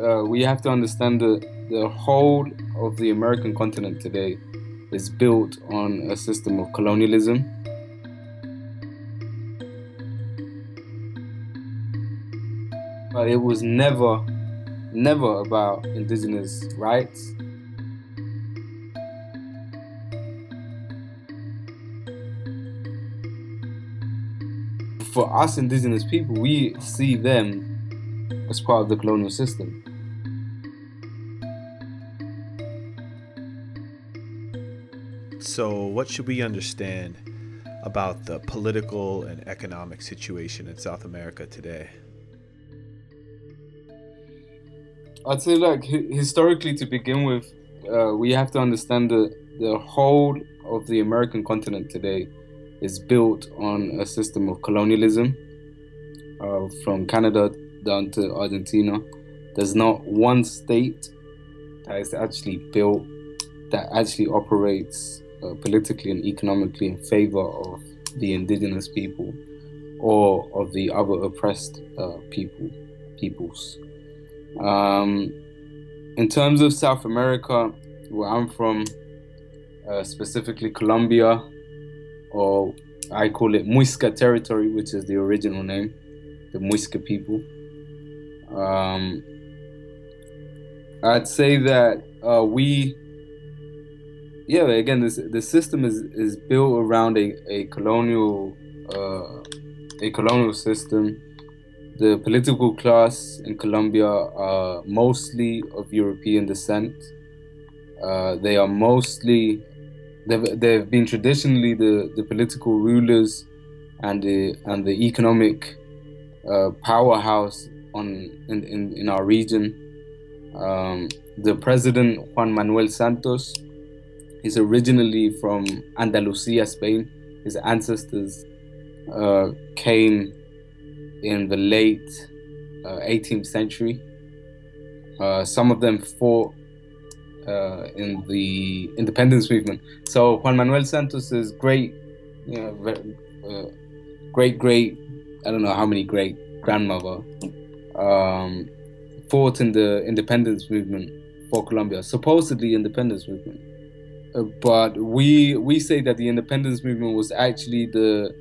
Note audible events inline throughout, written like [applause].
uh, we have to understand that the whole of the American continent today is built on a system of colonialism. But it was never, never about indigenous rights. For us indigenous people, we see them as part of the colonial system. So, what should we understand about the political and economic situation in South America today? I'd say, like, historically, to begin with, uh, we have to understand that the whole of the American continent today is built on a system of colonialism uh, from Canada down to Argentina. There's not one state that is actually built that actually operates uh, politically and economically in favor of the indigenous people or of the other oppressed uh, people peoples. Um, in terms of South America, where I'm from, uh, specifically Colombia, or I call it Muisca territory, which is the original name, the Muisca people. Um, I'd say that uh, we, yeah, again, this the system is is built around a a colonial uh, a colonial system. The political class in Colombia are mostly of European descent. Uh, they are mostly they've, they've been traditionally the, the political rulers and the and the economic uh, powerhouse on in, in, in our region. Um, the president Juan Manuel Santos is originally from Andalusia, Spain. His ancestors uh, came in the late uh, 18th century. Uh, some of them fought uh, in the independence movement. So Juan Manuel Santos is great, you know, uh, great great, I don't know how many great grandmother um, fought in the independence movement for Colombia, supposedly independence movement. Uh, but we we say that the independence movement was actually the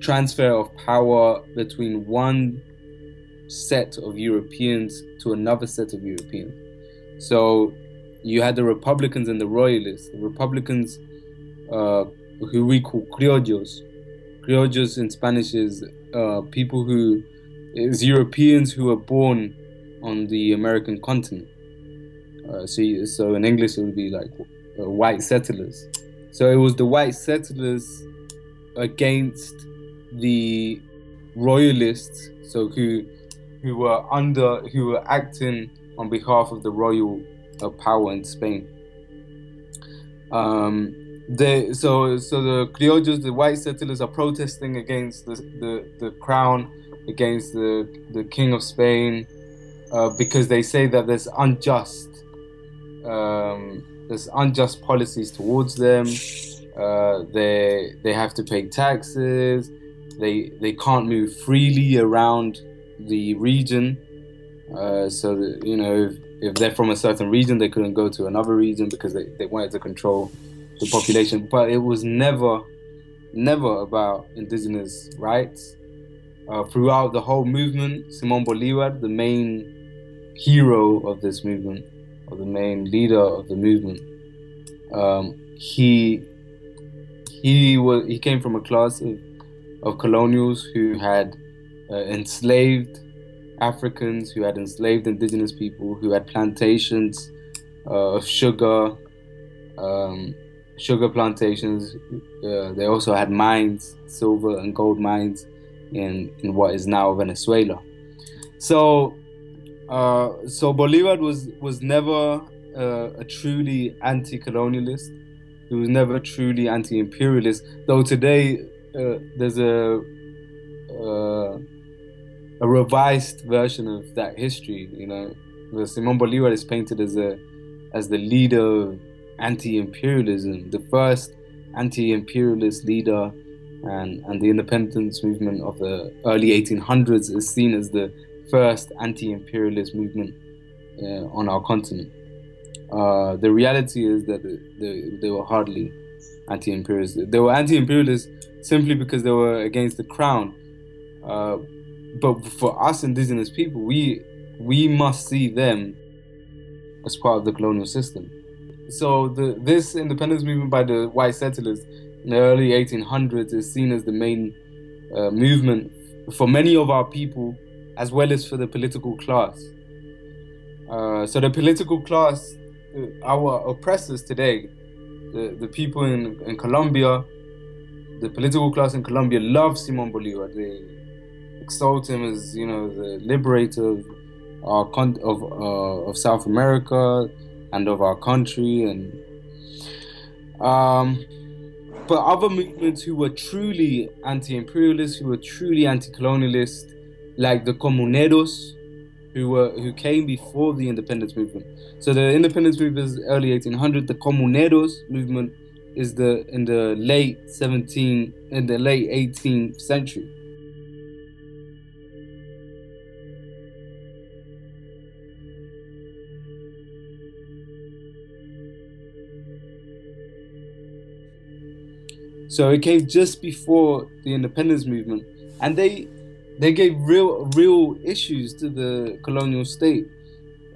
transfer of power between one set of Europeans to another set of Europeans. So you had the Republicans and the Royalists. The Republicans, uh, who we call criollos. Criollos in Spanish is uh, people who is Europeans who were born on the American continent. Uh, so, so in English it would be like uh, white settlers. So it was the white settlers against the royalists, so who who were under who were acting on behalf of the royal uh, power in Spain. Um, they so so the criollos, the white settlers, are protesting against the the, the crown against the, the King of Spain uh, because they say that there's unjust um, there's unjust policies towards them. Uh, they they have to pay taxes. They they can't move freely around the region. Uh, so that, you know if, if, they're from a certain region, they couldn't go to another region because they, they wanted to control the population. But it was never never about indigenous rights uh, throughout the whole movement, Simon Bolivar, the main hero of this movement, or the main leader of the movement, um, he he was he came from a class of, of colonials who had uh, enslaved Africans, who had enslaved indigenous people, who had plantations uh, of sugar, um, sugar plantations. Uh, they also had mines, silver and gold mines in, in what is now Venezuela. So, uh, so Bolivar was was never uh, a truly anti-colonialist. He was never truly anti-imperialist. Though today uh, there's a uh, a revised version of that history. You know, Simon Bolivar is painted as a as the leader of anti-imperialism, the first anti-imperialist leader and, and the independence movement of the early 1800s is seen as the first anti-imperialist movement uh, on our continent. Uh, the reality is that they, they were hardly anti-imperialist. They were anti-imperialists simply because they were against the crown. Uh, but for us indigenous people, we we must see them as part of the colonial system. So the, this independence movement by the white settlers the early 1800s is seen as the main uh, movement for many of our people, as well as for the political class. Uh, so the political class, uh, our oppressors today, the, the people in, in Colombia, the political class in Colombia love Simon Bolivar. They exalt him as you know the liberator of our con- of uh, of South America and of our country, and um, but other movements who were truly anti-imperialist, who were truly anti-colonialist, like the Comuneros, who were who came before the independence movement. So the independence movement is early 1800. The Comuneros movement is the in the late 17 in the late 18th century. So it came just before the independence movement, and they they gave real real issues to the colonial state.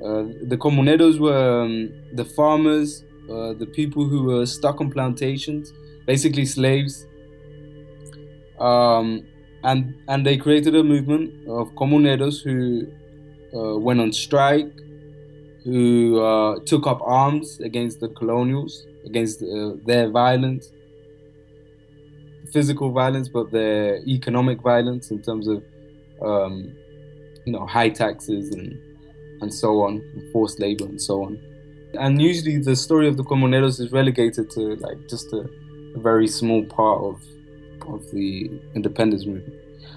Uh, the comuneros were um, the farmers, uh, the people who were stuck on plantations, basically slaves. Um, and and they created a movement of comuneros who uh, went on strike, who uh, took up arms against the colonials, against uh, their violence physical violence, but the economic violence in terms of, um, you know, high taxes and and so on, and forced labor and so on. And usually, the story of the comuneros is relegated to like just a, a very small part of of the independence movement.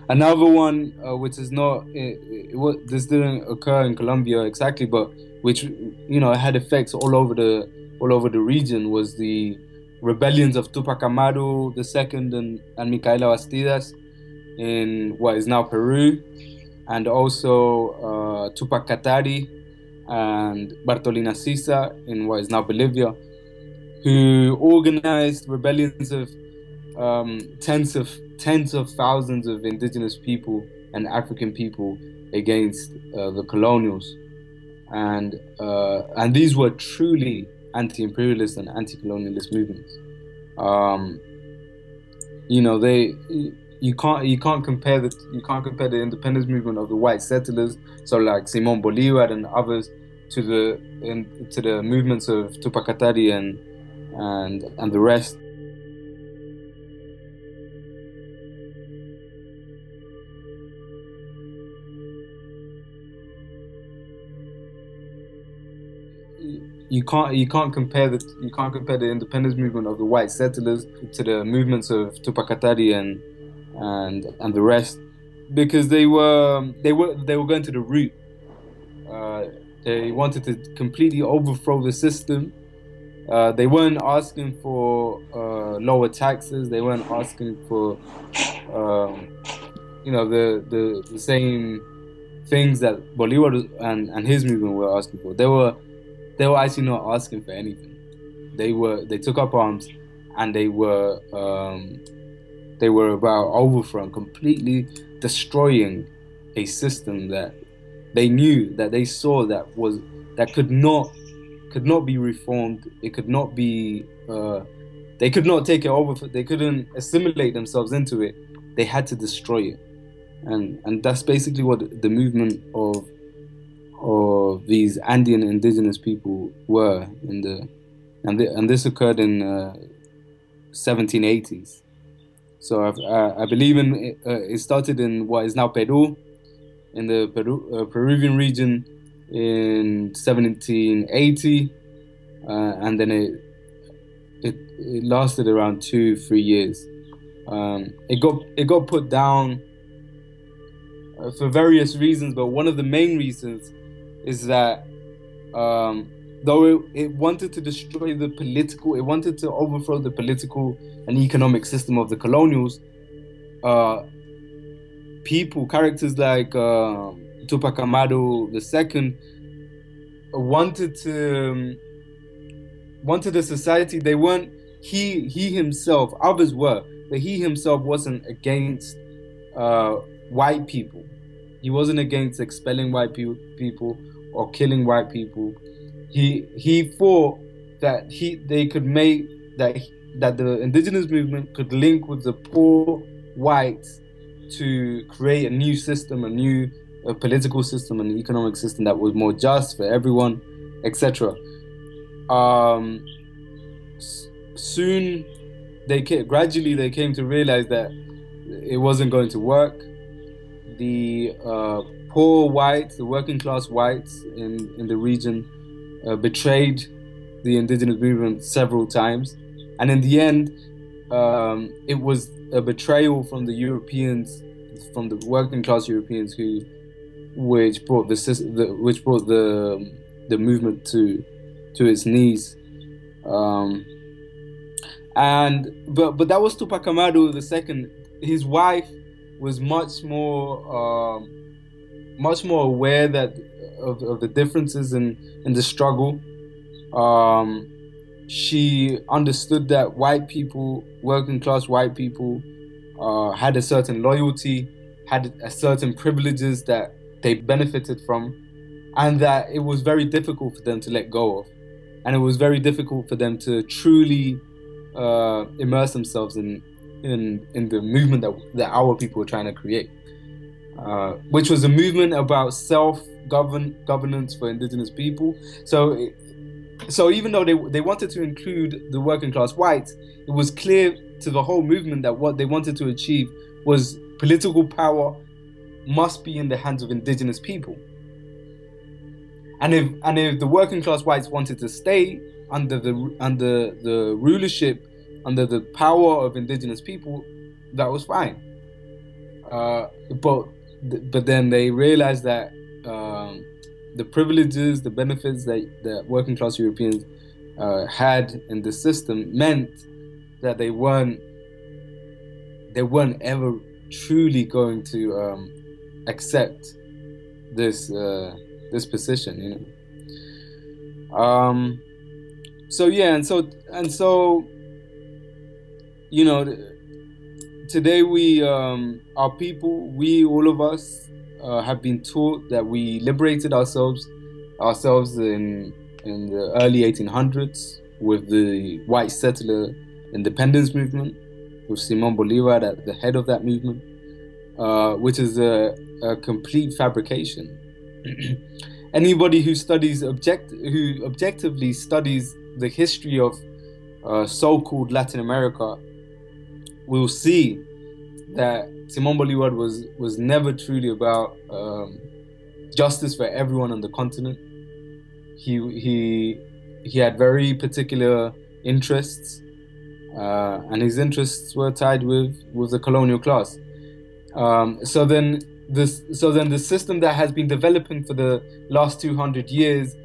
Another one, uh, which is not, it, it, this didn't occur in Colombia exactly, but which you know had effects all over the all over the region, was the rebellions of Tupac Amaru II and, and Micaela Bastidas in what is now Peru, and also uh, Tupac Katari and Bartolina Sisa in what is now Bolivia, who organized rebellions of um, tens of tens of thousands of indigenous people and African people against uh, the colonials, and uh, and these were truly anti-imperialist and anti-colonialist movements. Um, you know, they you can't you can't compare the you can't compare the independence movement of the white settlers, so like Simon Bolivar and others, to the in, to the movements of Tupac Katari and and and the rest. You can't you can't compare the you can't compare the independence movement of the white settlers to the movements of Tupac Katari and and and the rest because they were they were they were going to the root. Uh, they wanted to completely overthrow the system. Uh, they weren't asking for uh, lower taxes. They weren't asking for um, you know the, the the same things that Bolivar and, and his movement were asking for. They were they were actually not asking for anything. They were they took up arms, and they were um, they were about overthrowing, completely destroying a system that they knew that they saw that was that could not could not be reformed. It could not be. Uh, they could not take it over. They couldn't assimilate themselves into it. They had to destroy it, and and that's basically what the movement of of these Andean indigenous people were in the and the, and this occurred in uh, 1780s. So I, I believe in uh, it started in what is now Peru, in the Peru, uh, Peruvian region in 1780, uh, and then it, it it lasted around two three years. Um, it got it got put down uh, for various reasons, but one of the main reasons is that um, though it, it, wanted to destroy the political, it wanted to overthrow the political and economic system of the colonials, uh, people, characters like uh, Tupac Amaru II wanted to um, wanted a society. They weren't. He he himself. Others were, but he himself wasn't against uh, white people. He wasn't against expelling white pe- people or killing white people. He he thought that he they could make that that the indigenous movement could link with the poor whites to create a new system, a new a political system, an economic system that was more just for everyone, etc. Um, soon, they gradually they came to realize that it wasn't going to work. The uh, poor whites, the working class whites in in the region, uh, betrayed the indigenous movement several times, and in the end, um, it was a betrayal from the Europeans, from the working class Europeans who, which brought the, the which brought the the movement to to its knees. Um, and but but that was Tupac Amaru the second. His wife was much more um, much more aware that of, of the differences in in the struggle. Um, she understood that white people, working class white people, uh, had a certain loyalty, had a certain privileges that they benefited from, and that it was very difficult for them to let go of, and it was very difficult for them to truly uh, immerse themselves in in in the movement that that our people were trying to create, uh, which was a movement about self govern governance for indigenous people. So. So even though they they wanted to include the working class whites, it was clear to the whole movement that what they wanted to achieve was political power must be in the hands of indigenous people. And if and if the working class whites wanted to stay under the under the rulership, under the power of indigenous people, that was fine. Uh, but but then they realized that um, the privileges, the benefits that that working class Europeans uh, had in the system meant that they weren't they weren't ever truly going to um, accept this uh, this position, you know. Um, so yeah, and so and so, you know, today we um, our people, we all of us uh, have been taught that we liberated ourselves ourselves in in the early 1800s with the white settler independence movement with Simon Bolivar at the head of that movement, uh, which is a, a complete fabrication. [clears throat] Anybody who studies object who objectively studies the history of uh, so-called Latin America will see that Simon Bolivar was was never truly about um, justice for everyone on the continent. He he he had very particular interests, uh, and his interests were tied with with the colonial class. Um, so then this so then the system that has been developing for the last 200 years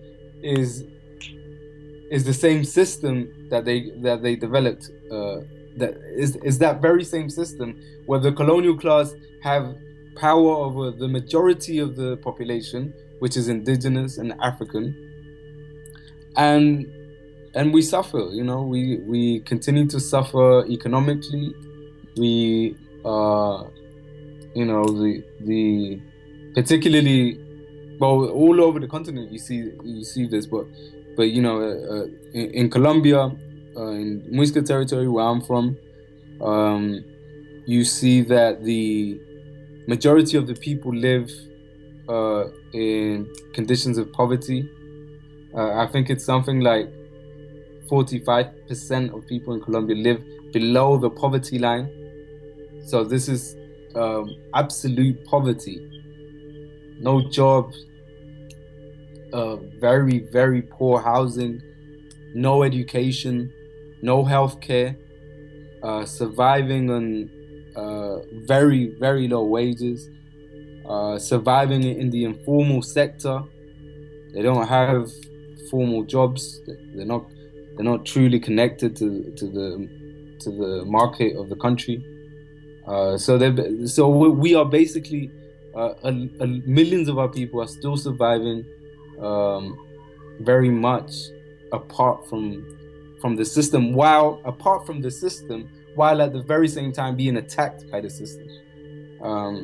is is the same system that they that they developed uh, that is is that very same system where the colonial class have power over the majority of the population which is indigenous and african. And and we suffer you know we we continue to suffer economically. We uh you know the the particularly well all over the continent you see you see this but but you know, uh, uh, in, in, Colombia, uh, in Muisca territory where I'm from, um, you see that the majority of the people live uh, in conditions of poverty. Uh, I think it's something like 45% of people in Colombia live below the poverty line. So this is um, absolute poverty. No jobs, uh, very, very poor housing, no education, no health care, uh, surviving on uh, very, very low wages, uh, surviving in the informal sector. They don't have formal jobs. They're not. They're not truly connected to to the to the market of the country. Uh, so so we are basically uh, millions of our people are still surviving um, very much apart from from the system, while apart from the system, while at the very same time being attacked by the system. Um,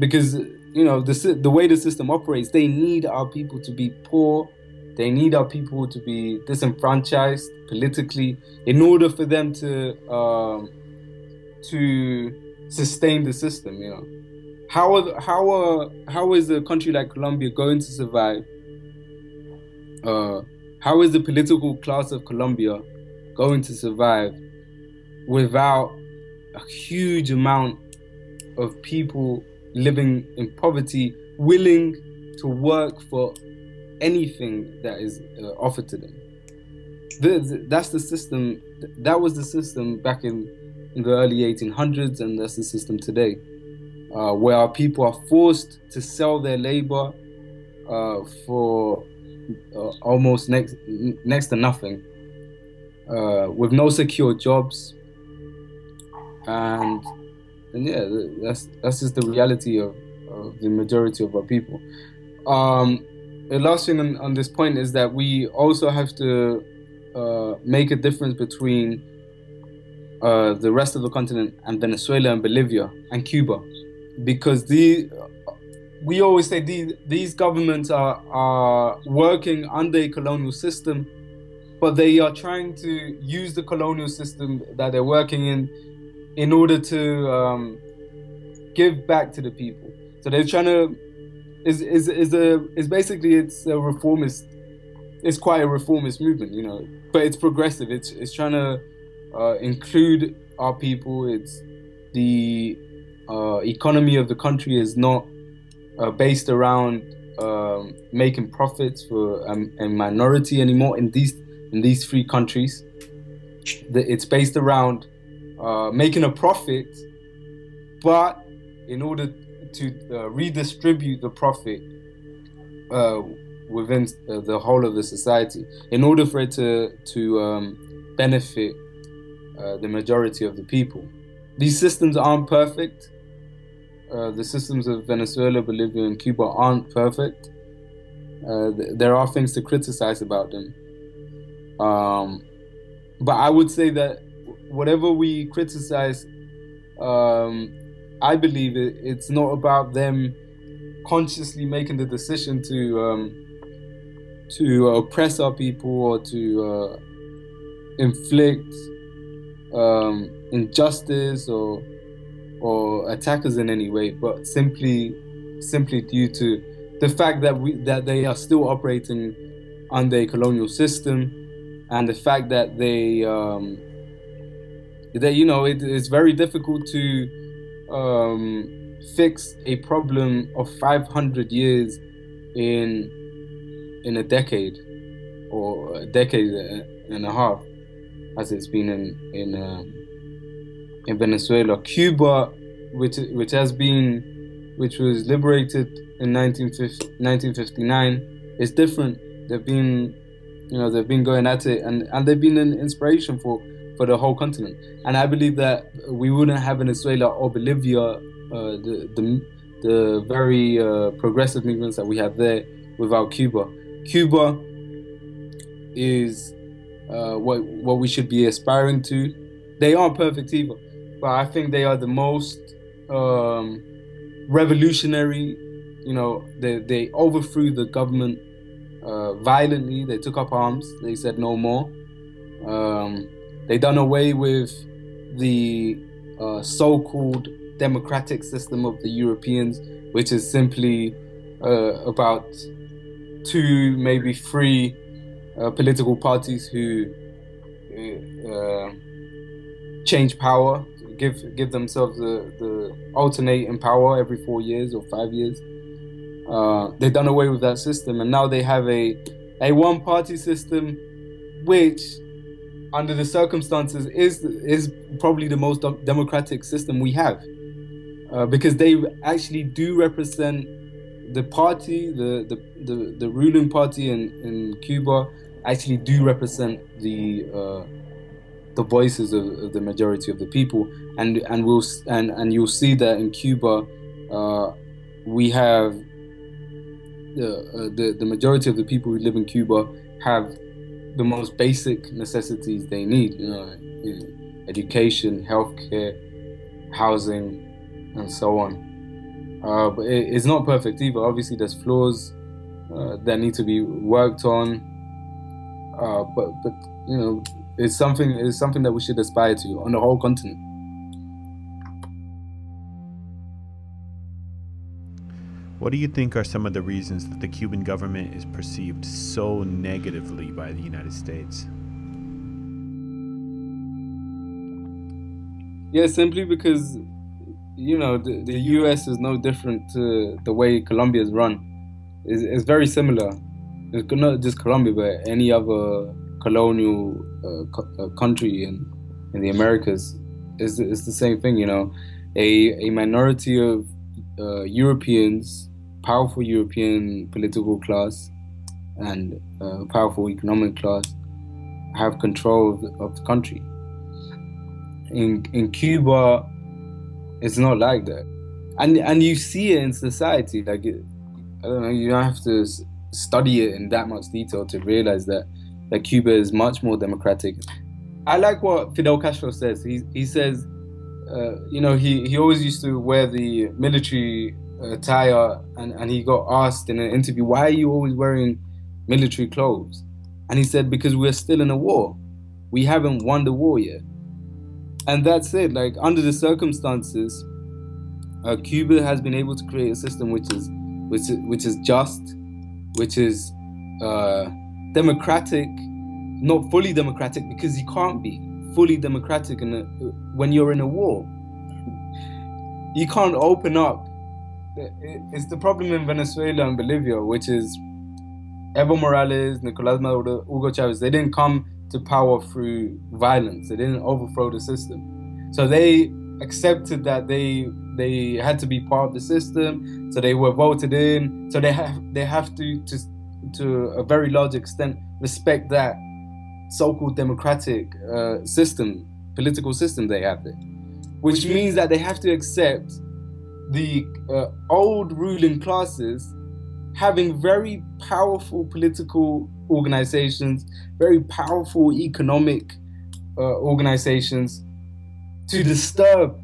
because you know the the way the system operates, they need our people to be poor. They need our people to be disenfranchised politically in order for them to um, to sustain the system. You know, how are, how are, how is a country like Colombia going to survive? Uh, how is the political class of Colombia going to survive without a huge amount of people living in poverty, willing to work for anything that is uh, offered to them. The, the, that's the system. That was the system back in, in the early 1800s, and that's the system today, uh, where our people are forced to sell their labor uh, for uh, almost next next to nothing, uh, with no secure jobs, and and yeah, that's that's just the reality of, of the majority of our people. Um, the last thing on, on, this point is that we also have to uh, make a difference between uh, the rest of the continent and Venezuela and Bolivia and Cuba, because the we always say these these governments are are working under a colonial system, but they are trying to use the colonial system that they're working in in order to um, give back to the people. So they're trying to is is is a is basically it's a reformist. It's quite a reformist movement, you know, but it's progressive. It's it's trying to uh, include our people. It's the uh, economy of the country is not uh, based around um, making profits for a minority anymore in these in these three countries. It's based around uh, making a profit, but in order to uh, redistribute the profit uh, within uh, the whole of the society, in order for it to to um, benefit uh, the majority of the people. These systems aren't perfect. Uh, the systems of Venezuela, Bolivia, and Cuba aren't perfect. Th- there are things to criticize about them. Um, but I would say that whatever we criticize, um, I believe it, it's not about them consciously making the decision to um, to oppress our people or to uh, inflict um, injustice or or attack us in any way, but simply simply due to the fact that we that they are still operating under a colonial system and the fact that they um, that you know it, it's very difficult to um, fix a problem of 500 years in in a decade or a decade and a half as it's been in in um, in Venezuela. Cuba which which has been which was liberated in 1959 is different. They've been you know they've been going at it and and they've been an inspiration for for the whole continent. And I believe that we wouldn't have Venezuela or Bolivia, uh, the, the, the very uh, progressive movements that we have there, without Cuba. Cuba is uh, what what we should be aspiring to. They aren't perfect either, but I think they are the most um, revolutionary. You know, they they overthrew the government uh, violently. They took up arms. They said no more. Um, they done away with the uh, so-called democratic system of the Europeans, which is simply uh, about two, maybe three uh, political parties who uh, change power, give give themselves the, the alternate in power every four years or five years. Uh, they've done away with that system, and now they have a a one-party system, which under the circumstances, is is probably the most democratic system we have, uh, because they actually do represent the party, the the, the, the ruling party in, in Cuba actually do represent the uh, the voices of, of, the majority of the people, and and we'll and and you'll see that in Cuba, uh, we have the the majority of the people who live in Cuba have the most basic necessities they need. You know, education, healthcare, housing, and so on. Uh, but it, it's not perfect either. Obviously, there's flaws uh, that need to be worked on. Uh, but but you know, it's something it's something that we should aspire to on the whole continent. What do you think are some of the reasons that the Cuban government is perceived so negatively by the United States? Yeah, simply because you know the, the U.S. is no different to the way Colombia is run. It's, it's very similar. It's not just Colombia, but any other colonial uh, co- uh, country in in the Americas. It's, it's the same thing, you know. A a minority of uh, Europeans, powerful European political class, and uh, powerful economic class have control of the, of the country. In in Cuba, it's not like that, and and you see it in society. Like it, I don't know, you don't have to study it in that much detail to realize that that Cuba is much more democratic. I like what Fidel Castro says. He he says uh, you know, he, he always used to wear the military attire, and, and he got asked in an interview, why are you always wearing military clothes? And he said, because we're still in a war. We haven't won the war yet. And that's it. Like, under the circumstances, uh, Cuba has been able to create a system which is which is, which is just, which is uh, democratic, not fully democratic because you can't be fully democratic in a, when you're in a war. You can't open up. It's the problem in Venezuela and Bolivia, which is Evo Morales, Nicolas Maduro, Hugo Chavez. They didn't come to power through violence. They didn't overthrow the system. So they accepted that they they had to be part of the system. So they were voted in. So they have they have to to to a very large extent respect that so-called democratic uh, system, political system they have there, which means that they have to accept the uh, old ruling classes having very powerful political organizations, very powerful economic uh, organizations to disturb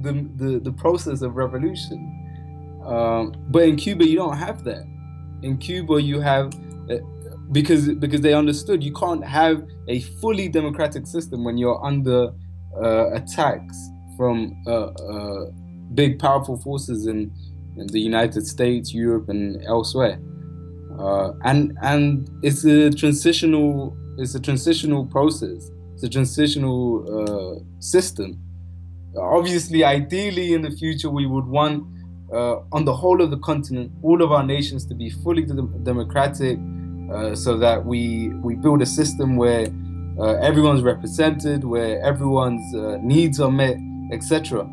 the, the, the process of revolution. Um, but in Cuba, you don't have that. In Cuba, you have uh, because because they understood you can't have a fully democratic system when you're under uh, attacks from uh, uh, big powerful forces in, in, the United States, Europe, and elsewhere. Uh, and and it's a transitional it's a transitional process. It's a transitional uh, system. Obviously, ideally, in the future, we would want uh, on the whole of the continent, all of our nations to be fully democratic uh, so that we we build a system where uh, everyone's represented, where everyone's uh, needs are met, etc.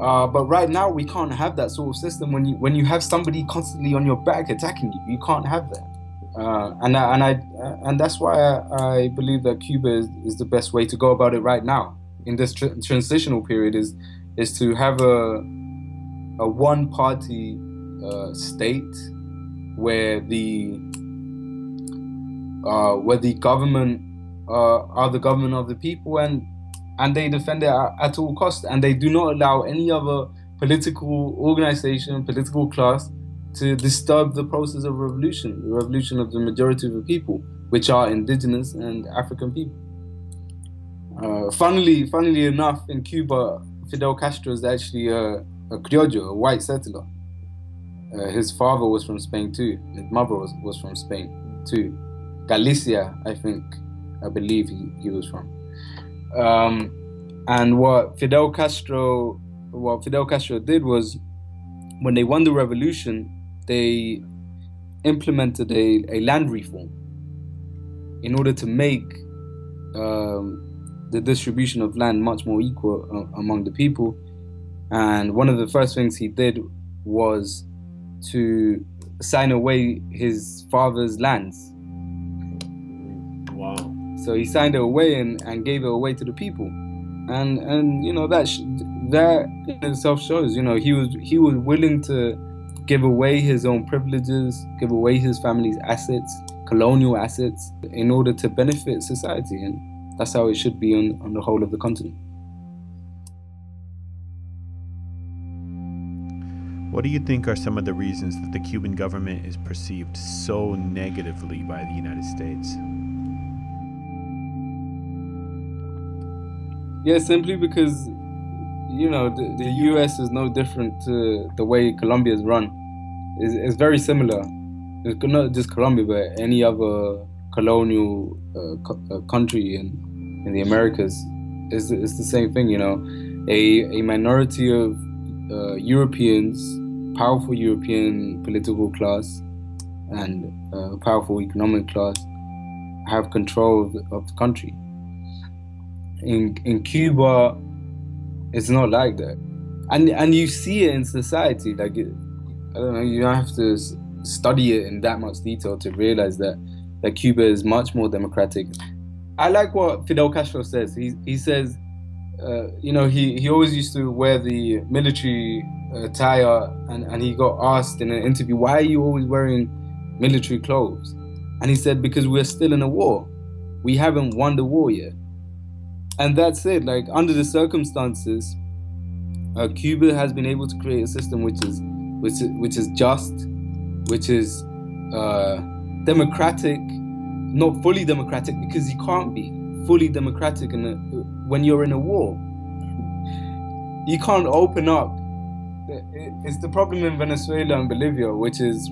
Uh, but right now we can't have that sort of system when you when you have somebody constantly on your back attacking you. You can't have that, uh, and and I and that's why I, I believe that Cuba is, is, the best way to go about it right now in this tr- transitional period is is to have a a one party state where the uh, where the government uh, are the government of the people and and they defend it at, all costs and they do not allow any other political organization, political class to disturb the process of revolution, the revolution of the majority of the people, which are indigenous and African people. Uh, funnily, funnily enough, in Cuba, Fidel Castro is actually a, a criollo, a white settler. Uh, his father was from Spain too. His mother was, was from Spain too. Galicia, I think, I believe he, he was from. Um, and what Fidel Castro, what Fidel Castro did was, when they won the revolution, they implemented a, a land reform in order to make um, the distribution of land much more equal uh, among the people. And one of the first things he did was to sign away his father's lands so he signed it away and, and gave it away to the people, and and you know that sh- that in itself shows you know he was he was willing to give away his own privileges, give away his family's assets, colonial assets, in order to benefit society. And that's how it should be on, on the whole of the continent. What do you think are some of the reasons that the Cuban government is perceived so negatively by the United States? Yeah, simply because you know, the, the U.S. is no different to the way Colombia is run. It's, it's very similar. It's not just Colombia, but any other colonial uh, co- uh, country in in the Americas. It's, it's the same thing, you know. A, a minority of uh, Europeans, powerful European political class, and uh, powerful economic class have control of the, of the country. In in Cuba, it's not like that, and and you see it in society. Like it, I don't know, you don't have to study it in that much detail to realize that that Cuba is much more democratic. I like what Fidel Castro says. He he says, uh, you know, he he always used to wear the military attire, and and he got asked in an interview, why are you always wearing military clothes? And he said, because we're still in a war. We haven't won the war yet and that's it. Like under the circumstances, uh, Cuba has been able to create a system which is which is, which is just, which is uh, democratic, not fully democratic because you can't be fully democratic in a, when you're in a war. You can't open up. It's the problem in Venezuela and Bolivia, which is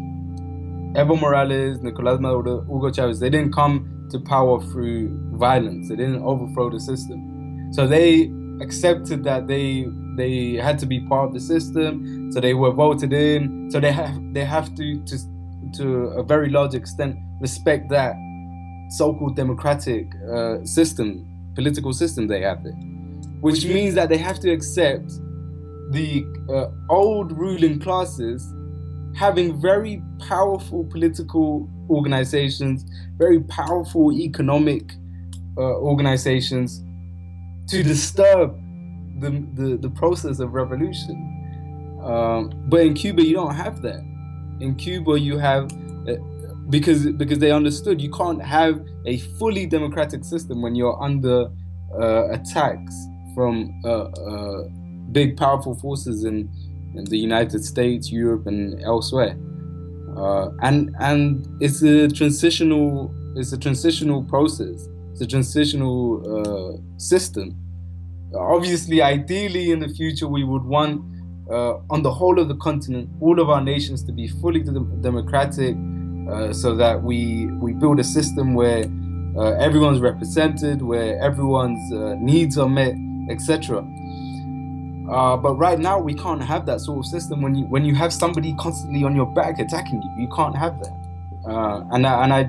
Evo Morales, Nicolas Maduro, Hugo Chavez. They didn't come to power through violence. They didn't overthrow the system. So they accepted that they they had to be part of the system. So they were voted in. So they have they have to to to a very large extent respect that so-called democratic uh, system, political system they have there, which means that they have to accept the uh, old ruling classes having very powerful political organizations, very powerful economic uh, organizations to disturb the, the, the process of revolution. Um, but in Cuba, you don't have that. In Cuba, you have uh, because because they understood you can't have a fully democratic system when you're under uh, attacks from uh, uh, big powerful forces in, in the United States, Europe, and elsewhere uh, and and it's a transitional it's a transitional process. It's a transitional uh, system. Obviously ideally in the future we would want uh, on the whole of the continent all of our nations to be fully democratic uh, so that we we build a system where uh, everyone's represented where everyone's needs are met etc uh, but right now we can't have that sort of system when you when you have somebody constantly on your back attacking you. You can't have that, uh, and I, and I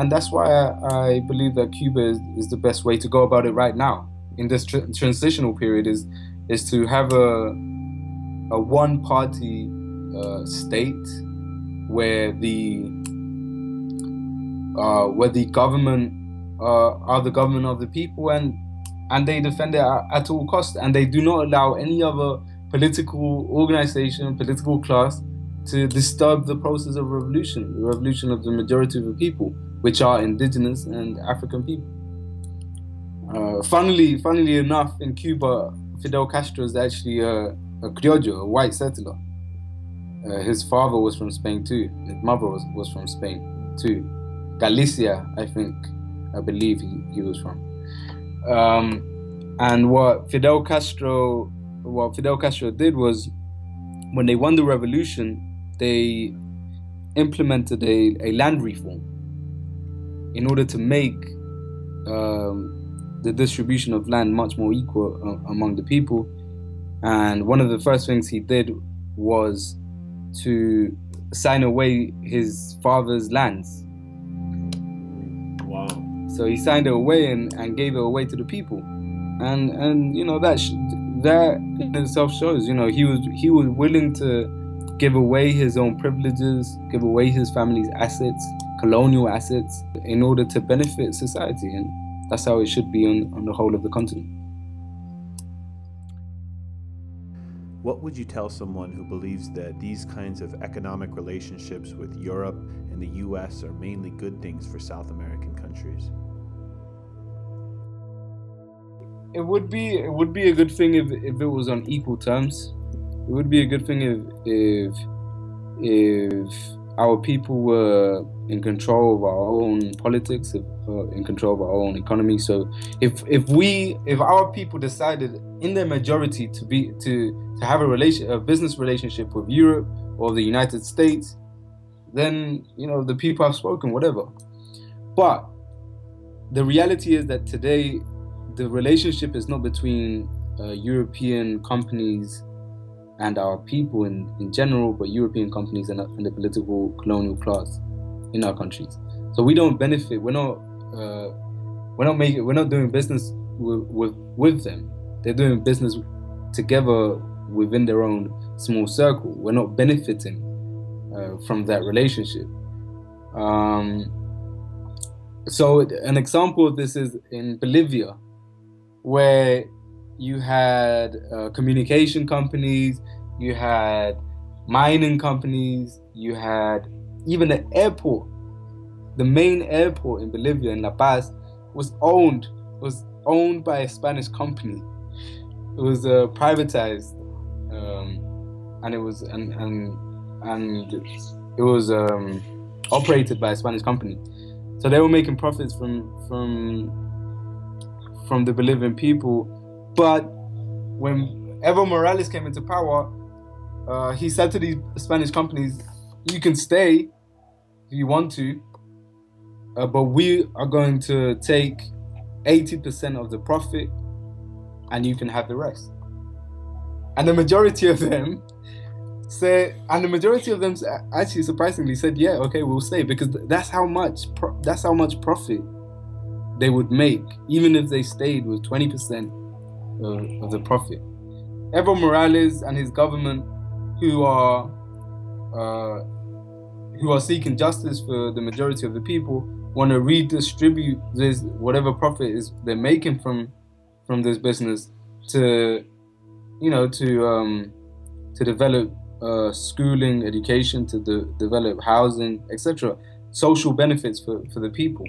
and that's why I, I believe that Cuba is, is, the best way to go about it right now in this tr- transitional period is is to have a a one party uh, state where the uh, where the government uh, are the government of the people and and they defend it at, all costs, and they do not allow any other political organization, political class to disturb the process of revolution, the revolution of the majority of the people, which are indigenous and African people. Uh, funnily, funnily enough, in Cuba, Fidel Castro is actually a, a criollo, a white settler. Uh, his father was from Spain too. His mother was, was from Spain too. Galicia, I think, I believe he, he was from. Um, and what Fidel Castro, what Fidel Castro did was, when they won the revolution, they implemented a, a land reform in order to make um, the distribution of land much more equal uh, among the people. And one of the first things he did was to sign away his father's lands so he signed it away and, and gave it away to the people, and and you know that sh- that in itself shows you know he was he was willing to give away his own privileges, give away his family's assets, colonial assets, in order to benefit society, and that's how it should be on, on the whole of the continent. What would you tell someone who believes that these kinds of economic relationships with Europe and the US are mainly good things for South American countries? It would be it would be a good thing if, if it was on equal terms. It would be a good thing if if if our people were in control of our own politics, uh, in control of our own economy. So if if we if our people decided in their majority to be to to have a relation a business relationship with Europe or the United States, then you know the people have spoken, whatever. But the reality is that today the relationship is not between uh, European companies and our people in, in general, but European companies and, and the political colonial class in our countries. So we don't benefit. We're not. Uh, we're not making. We're not doing business with, with with them. They're doing business together within their own small circle. We're not benefiting uh, from that relationship. Um, so an example of this is in Bolivia, where you had uh, communication companies, you had mining companies, you had even the airport. The main airport in Bolivia, in La Paz, was owned was owned by a Spanish company. It was uh, privatized, um, and it was and and and it was um, operated by a Spanish company. So they were making profits from from from the Bolivian people but when Evo Morales came into power, uh, he said to these Spanish companies, "You can stay if you want to, uh, but we are going to take 80% of the profit, and you can have the rest." And the majority of them said, and the majority of them actually surprisingly said, "Yeah, okay, we'll stay," because that's how much pro- that's how much profit they would make, even if they stayed with 20% uh, of the profit. Evo Morales and his government, who are uh, who are seeking justice for the majority of the people, want to redistribute this whatever profit is they're making from from this business to you know to um, to develop uh, schooling, education, to de- develop housing, etc. Social benefits for, for the people.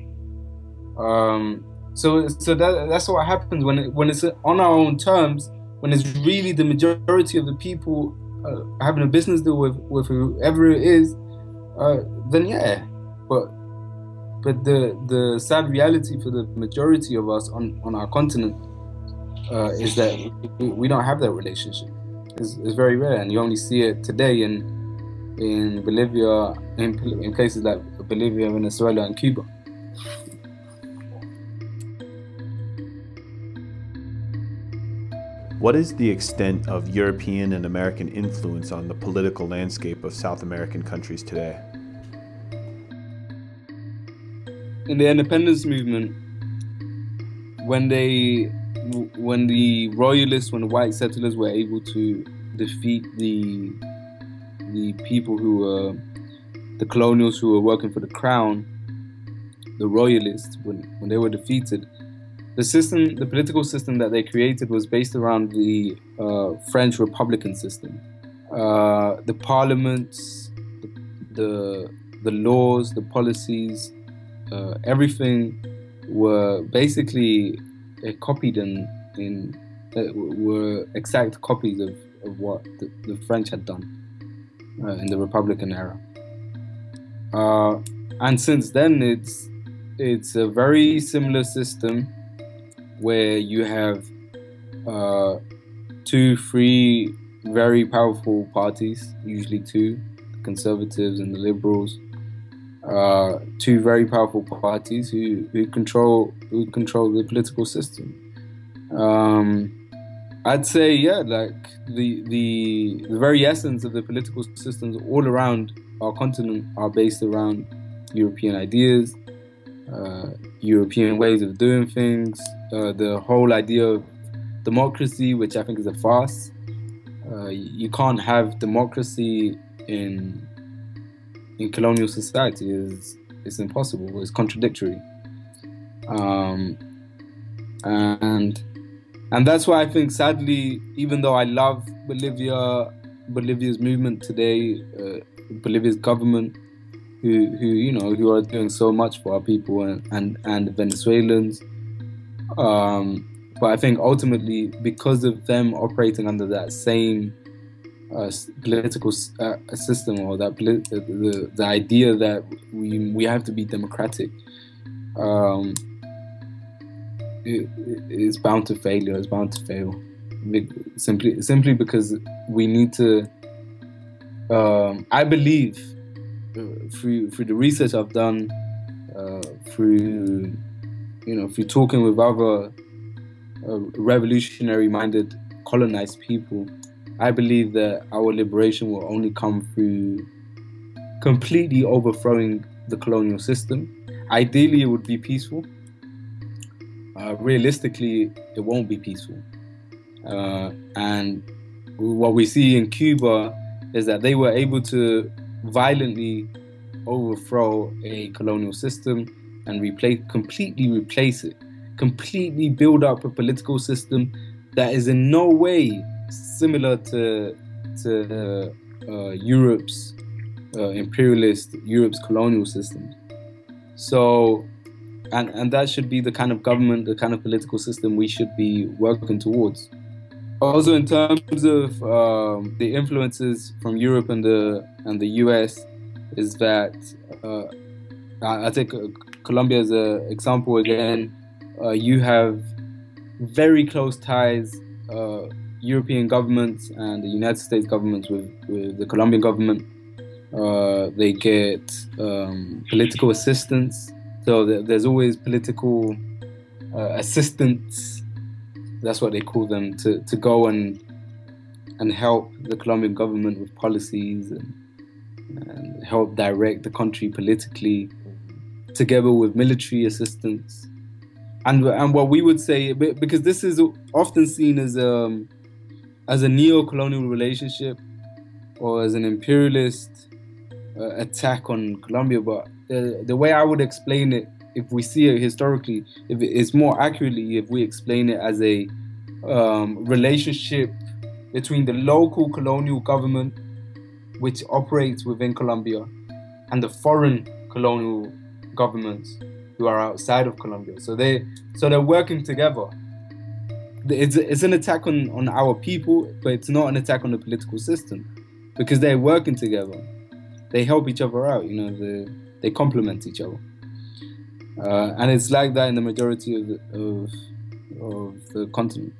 Um, so so that that's what happens when it, when it's on our own terms. When it's really the majority of the people uh, having a business deal with with whoever it is, uh, then yeah. But but the the sad reality for the majority of us on on our continent uh, is that we, don't have that relationship. It's, it's, very rare, and you only see it today in in Bolivia, in, in places like Bolivia, Venezuela, and Cuba. What is the extent of European and American influence on the political landscape of South American countries today? In the independence movement, when they, when the royalists, when the white settlers were able to defeat the the people who were the colonials who were working for the crown, the royalists, when, when they were defeated, the system, the political system that they created was based around the uh, French Republican system. Uh, the parliaments, the, the, laws, the policies, uh, everything were basically uh, copied in, in uh, were exact copies of, of what the, the French had done uh, in the Republican era. and since then, it's it's a very similar system where you have uh, two, three very powerful parties, usually two, the conservatives and the liberals. Uh, two very powerful parties who, who control who control the political system. Um, I'd say yeah, like the, the the very essence of the political systems all around our continent are based around European ideas, uh, European ways of doing things, uh, the whole idea of democracy, which I think is a farce. Uh, you can't have democracy in in colonial society. is It's impossible. It's contradictory. Um, and and that's why I think, sadly, even though I love Bolivia, Bolivia's movement today, uh, Bolivia's government, who who you know who are doing so much for our people and and, and Venezuelans. Um, but I think ultimately, because of them operating under that same uh, political uh, system or that the, the, the idea that we we have to be democratic, um, it, it's bound to failure. It's bound to fail, simply simply because we need to. Um, I believe uh, through through the research I've done, uh, through you know through talking with other uh, revolutionary-minded colonized people, I believe that our liberation will only come through completely overthrowing the colonial system. Ideally, it would be peaceful. Uh, realistically, it won't be peaceful. Uh, and what we see in Cuba is that they were able to violently overthrow a colonial system and replace completely replace it completely build up a political system that is in no way similar to to uh, Europe's uh, imperialist Europe's colonial system. So, and and that should be the kind of government, the kind of political system we should be working towards. Also, in terms of um, the influences from Europe and the and the U.S., is that uh, I, I take Colombia as an example again uh, you have very close ties, uh, European governments and the United States governments with, with the Colombian government. Uh, they get um, political assistance. So th- there's always political uh, assistance. That's what they call them to, to go and and help the Colombian government with policies and, and help direct the country politically, together with military assistance. And and what we would say because this is often seen as a um, as a neo-colonial relationship or as an imperialist uh, attack on Colombia, but the, the way I would explain it, if we see it historically, if it's more accurately if we explain it as a um, relationship between the local colonial government, which operates within Colombia, and the foreign colonial governments who are outside of Colombia. So they so they're working together. It's it's an attack on on our people, but it's not an attack on the political system because they're working together. They help each other out. You know, they they complement each other. Uh, and it's like that in the majority of the, of, of the continent.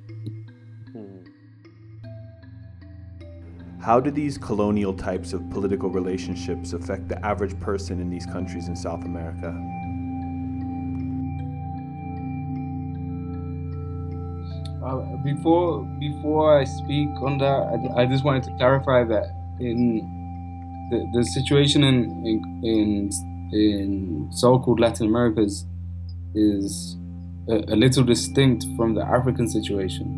How do these colonial types of political relationships affect the average person in these countries in South America? Uh, before before I speak on that, I, I, just wanted to clarify that in the, the situation in in in, in so-called Latin America is, is a, a, little distinct from the African situation.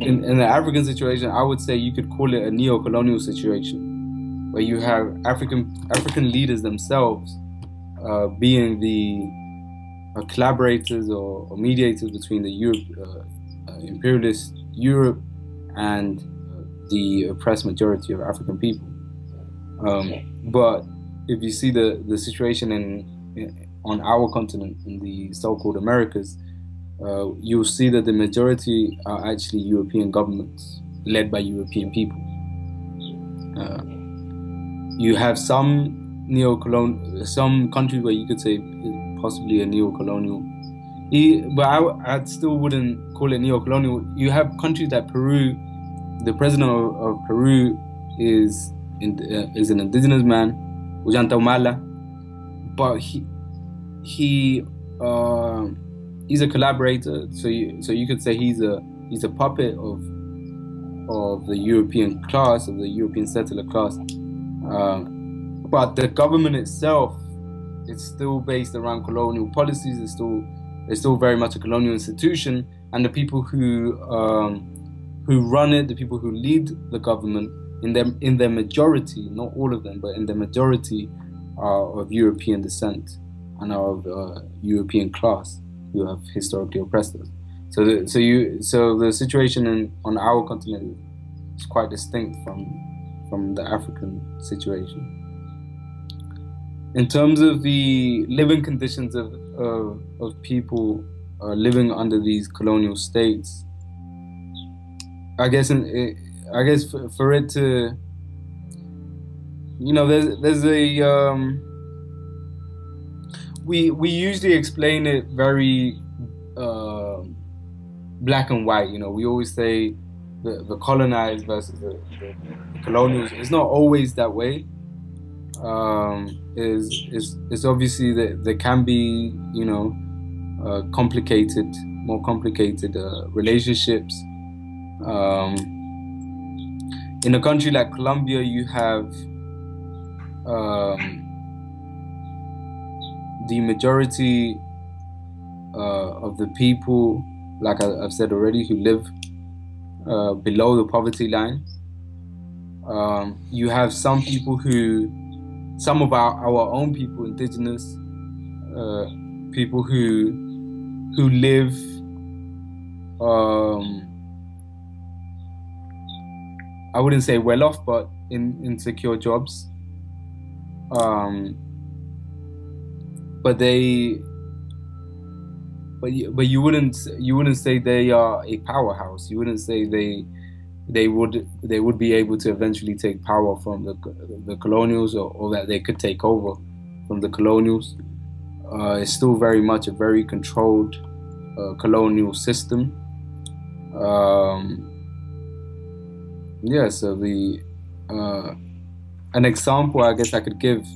In, in the African situation, I would say you could call it a neo-colonial situation, where you have African African leaders themselves uh, being the uh, collaborators or, or, mediators between the Europe, uh, uh, imperialist Europe and the oppressed majority of African people. Um, but if you see the, the situation in, in, on our continent, in the so-called Americas, uh, you'll see that the majority are actually European governments led by European people. Uh, you have some neo-colonial, some countries where you could say possibly a neo-colonial but I, I still wouldn't call it neo-colonial. You have countries like Peru. The president of, of Peru is in, uh, is an indigenous man, Ollanta Humala, but he he uh, he's a collaborator. So you so you could say he's a he's a puppet of of the European class of the European settler class. Uh, but the government itself, it's still based around colonial policies. It's still it's still very much a colonial institution, and the people who um, who run it, the people who lead the government, in them in their majority, not all of them, but in their majority, are of European descent and are of uh, European class who have historically oppressed us. So, the, so you, so the situation in, on our continent is quite distinct from from the African situation. In terms of the living conditions of of, of people uh, living under these colonial states, I guess in, I guess for, for it to you know there's there's a um, we we usually explain it very uh, black and white. You know, we always say the, the colonized versus the, the, colonials. It's not always that way. Um, is is is obviously that there can be you know uh, complicated, more complicated uh, relationships. Um, in a country like Colombia, you have um, the majority uh, of the people, like I, have said already, who live uh, below the poverty line. Um, you have some people who, some of our, our own people, indigenous uh, people who who live um, I wouldn't say well off, but in, in secure jobs. Um, but they but you, but you wouldn't you wouldn't say they are a powerhouse. You wouldn't say they they would they would be able to eventually take power from the the colonials or, or that they could take over from the colonials. Uh, it's still very much a very controlled uh, colonial system. Um, yeah, so the uh, an example I guess I could give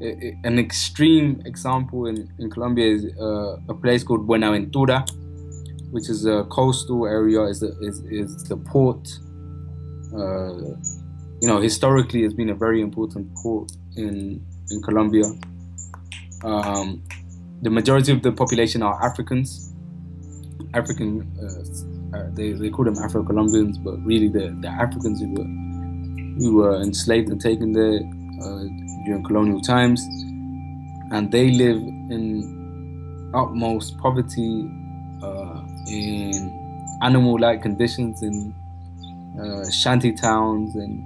an extreme example in, in Colombia is uh, a place called Buenaventura, which is a coastal area, is, is, is the port. Uh, you know, historically, it's been a very important port in, in Colombia. Um, the majority of the population are Africans. African, uh, uh they, they call them Afro Colombians, but really the, the Africans who were, who were enslaved and taken there uh, during colonial times, and they live in utmost poverty, uh, in animal-like conditions, in uh, shanty towns, and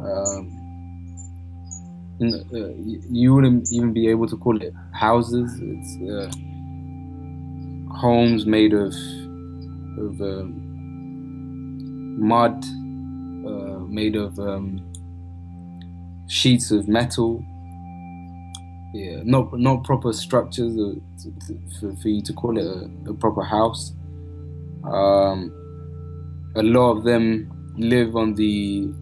um, in, uh, you wouldn't even be able to call it houses. It's uh, homes made of of um, mud, uh, made of um, sheets of metal. Yeah, not not proper structures for, for you to call it a, a proper house. Um, a lot of them live on the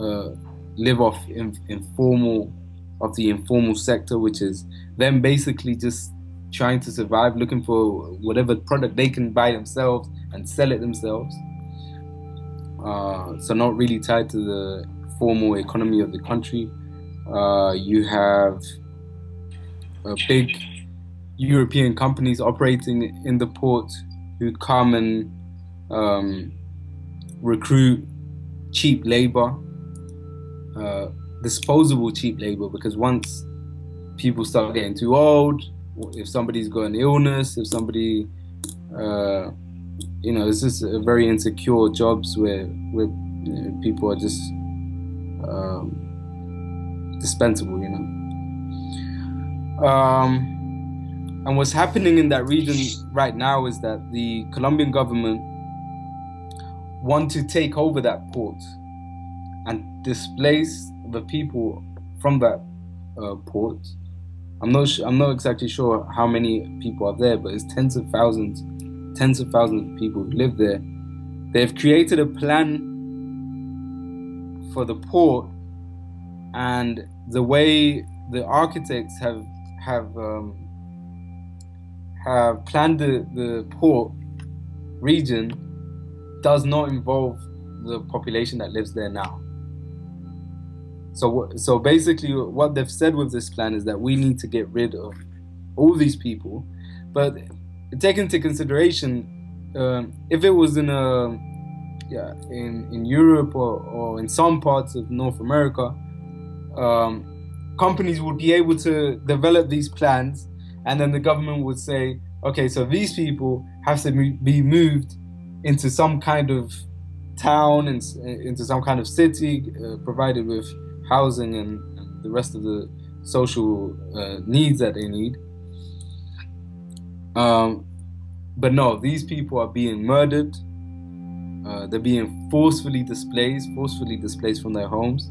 uh, live off in, informal of the informal sector, which is them basically just trying to survive, looking for whatever product they can buy themselves and sell it themselves. Uh, so not really tied to the formal economy of the country. Uh, you have big European companies operating in the port who come and um, recruit cheap labor, uh, disposable cheap labor, because once people start getting too old, if somebody's got an illness, if somebody, uh, you know, it's just very insecure jobs where where you know, people are just um, dispensable, you know. Um, and what's happening in that region right now is that the Colombian government want to take over that port and displace the people from that uh, port. I'm not. Sh- I'm not exactly sure how many people are there, but it's tens of thousands, tens of thousands of people who live there. They've created a plan for the port and the way the architects have have um, have planned the, the port region does not involve the population that lives there now. So so basically, what they've said with this plan is that we need to get rid of all these people, but take into consideration um, if it was in a yeah, in, in Europe or, or in some parts of North America, um, companies would be able to develop these plans, and then the government would say, okay, so these people have to be moved into some kind of town and into some kind of city, uh, provided with housing and, the rest of the social uh, needs that they need. Um, but no, these people are being murdered. Uh, they're being forcefully displaced, forcefully displaced from their homes.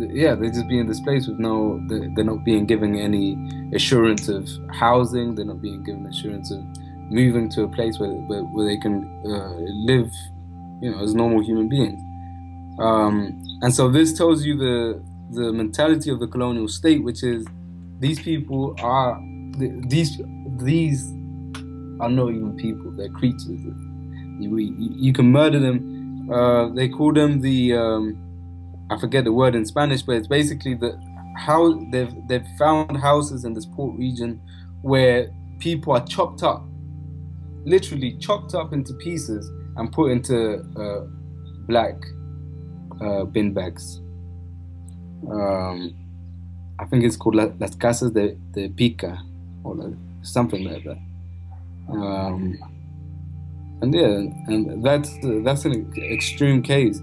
Yeah, they're just being displaced with no. They're not being given any assurance of housing. They're not being given assurance of moving to a place where where, where they can uh, live, you know, as normal human beings. Um, and so this tells you the the mentality of the colonial state, which is these people are these these are not even people; they're creatures. You, you, can murder them. Uh, they call them the um, I forget the word in Spanish, but it's basically the how they've they've found houses in this port region where people are chopped up, literally chopped up into pieces and put into uh, black uh, bin bags. Um, I think it's called Las Casas de, de Pica or something like that. Um, and yeah, and that's that's an extreme case.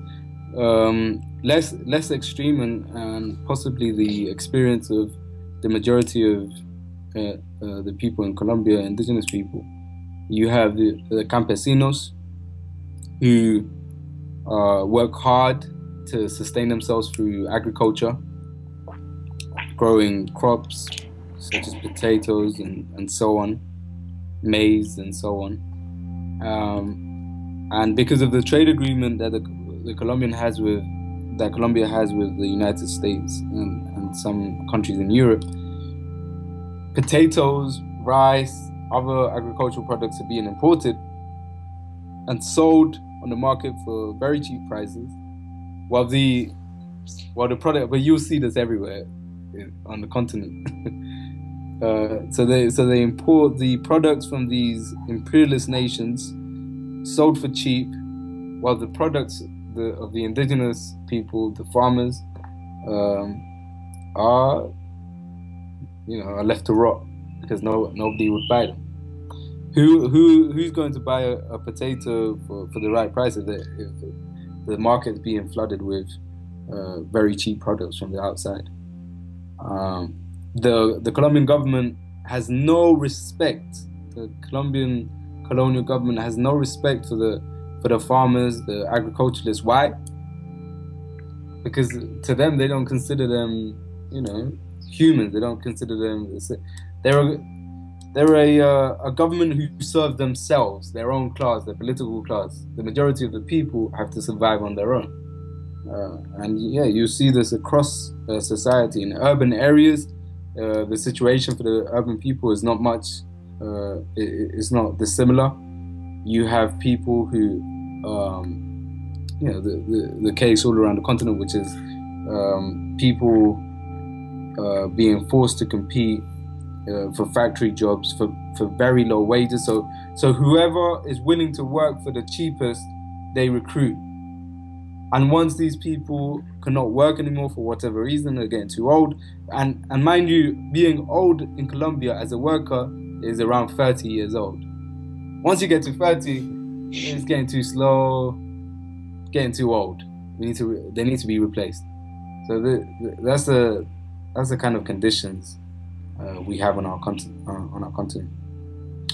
Um, less less extreme and, and possibly the experience of the majority of uh, uh, the people in Colombia, indigenous people. You have the, the campesinos who uh, work hard to sustain themselves through agriculture, growing crops such as potatoes and, and so on, maize and so on. Um, and because of the trade agreement that the, the Colombian has with that Colombia has with the United States and, and some countries in Europe, potatoes, rice, other agricultural products are being imported and sold on the market for very cheap prices well, the well the product, but you'll see this everywhere on the continent. [laughs] uh, so they so they import the products from these imperialist nations, sold for cheap, while the products the, of the indigenous people, the farmers, um, are you know are left to rot because no nobody would buy them. Who who who's going to buy a, a potato for, for the right price if, they, if the market is being flooded with uh, very cheap products from the outside. Um, the the Colombian government has no respect. The Colombian colonial government has no respect for the for the farmers, the agriculturalists. Why? Because to them, they don't consider them, you know, humans. They don't consider them. They're they're a, uh, a government who serve themselves, their own class, their political class. The majority of the people have to survive on their own. Uh, and yeah, you see this across uh, society. In urban areas, uh, the situation for the urban people is not much, uh, it, it's not dissimilar. You have people who, um, you know, the, the, the, case all around the continent, which is um, people uh, being forced to compete uh, for factory jobs for, for very low wages. So so whoever is willing to work for the cheapest, they recruit. And once these people cannot work anymore for whatever reason, they're getting too old. And and mind you, being old in Colombia as a worker is around 30 years old. Once you get to 30, it's getting too slow, getting too old. We need to they need to be replaced. So the, the, that's the that's the kind of conditions uh, we have on our continent. Uh, on our continent.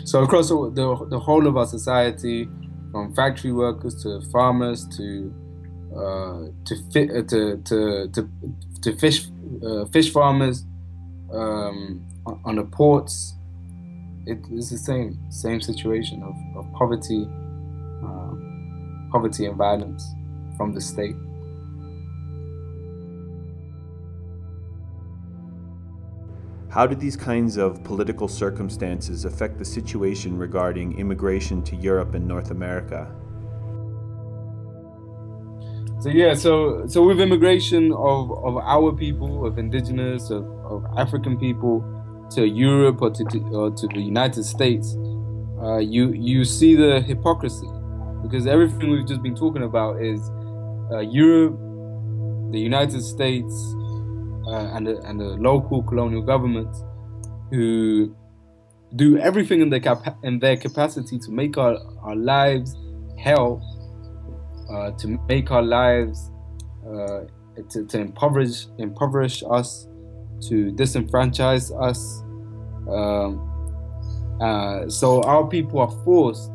So across the, the whole of our society, from factory workers to farmers to uh, to, fi- uh, to, to, to to fish uh, fish farmers um, on, the ports, it is the same same situation of, of poverty, uh, poverty and violence from the state. How did these kinds of political circumstances affect the situation regarding immigration to Europe and North America? So yeah, so so with immigration of, of our people, of indigenous, of, of African people to Europe or to, to, or to the United States, uh, you you see the hypocrisy. Because everything we've just been talking about is uh, Europe, the United States, uh, and, the, and the local colonial governments who do everything in their cap- in their capacity to make our, our lives hell uh, to make our lives uh, to, to impoverish impoverish us, to disenfranchise us. Um, uh, so our people are forced.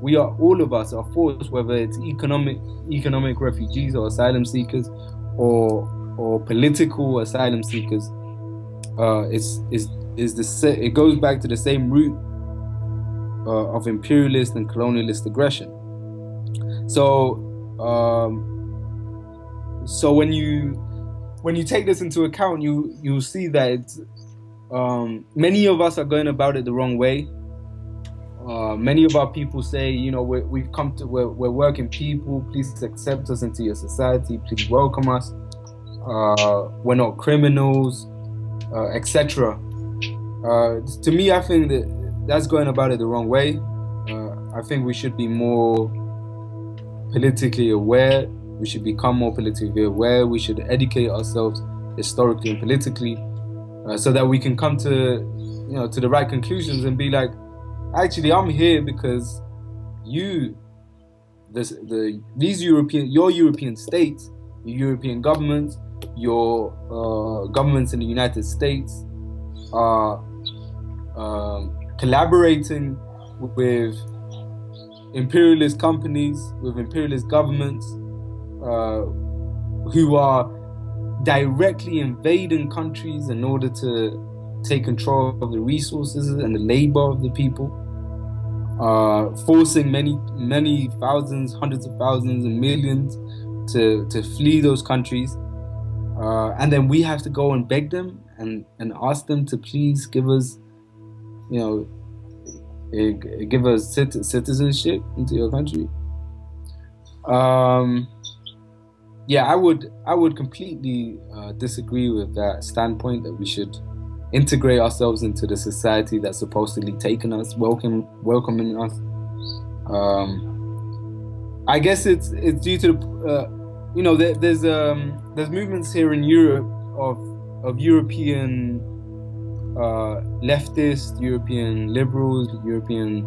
We are all of us are forced, whether it's economic economic refugees or asylum seekers, or or political asylum seekers. Uh, it's is the it goes back to the same root uh, of imperialist and colonialist aggression. So um, so when you when you take this into account, you you see that um, many of us are going about it the wrong way. Uh, many of our people say, you know, we have come to, we're, we're, working people. Please accept us into your society. Please welcome us. Uh, we're not criminals, uh, etc. Uh, to me, I think that that's going about it the wrong way. Uh, I think we should be more politically aware we should become more politically aware. We should educate ourselves historically and politically, uh, so that we can come to, you know, to the right conclusions and be like, actually, I'm here because you, this, the these European, your European states, your European governments, your uh, governments in the United States are um, collaborating with imperialist companies, with imperialist governments, uh, who are directly invading countries in order to take control of the resources and the labor of the people, uh, forcing many, many thousands, hundreds of thousands, and millions to, to flee those countries. Uh, and then we have to go and beg them and, and ask them to please give us, you know, give us citizenship into your country. Um, yeah, I would I would completely uh, disagree with that standpoint that we should integrate ourselves into the society that's supposedly taking us, welcome welcoming us. Um, I guess it's it's due to uh, you know there, there's um, there's movements here in Europe of of European uh, leftist, European liberals, European